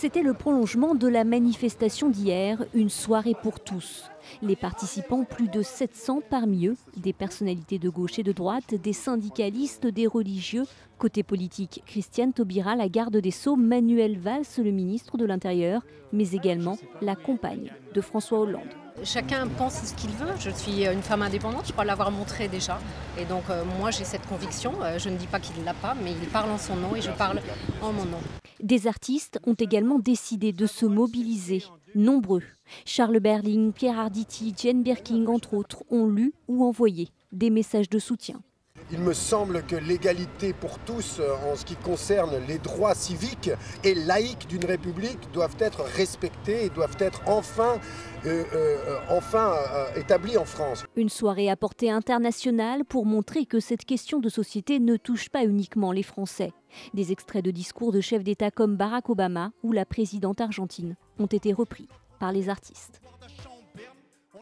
C'était le prolongement de la manifestation d'hier, une soirée pour tous. Les participants, plus de 700 parmi eux, des personnalités de gauche et de droite, des syndicalistes, des religieux. Côté politique, Christiane Taubira, la garde des Sceaux, Manuel Valls, le ministre de l'Intérieur, mais également la compagne de François Hollande. Chacun pense ce qu'il veut. Je suis une femme indépendante, je crois l'avoir montré déjà. Et donc euh, moi j'ai cette conviction. Euh, je ne dis pas qu'il ne l'a pas, mais il parle en son nom et je parle en mon nom. Des artistes ont également décidé de se mobiliser. Nombreux. Charles Berling, Pierre Arditi, Jane Birking, entre autres, ont lu ou envoyé des messages de soutien. Il me semble que l'égalité pour tous euh, en ce qui concerne les droits civiques et laïques d'une république doivent être respectés et doivent être enfin, euh, euh, enfin établis en France. Une soirée à portée internationale pour montrer que cette question de société ne touche pas uniquement les Français. Des extraits de discours de chefs d'État comme Barack Obama ou la présidente argentine ont été repris par les artistes.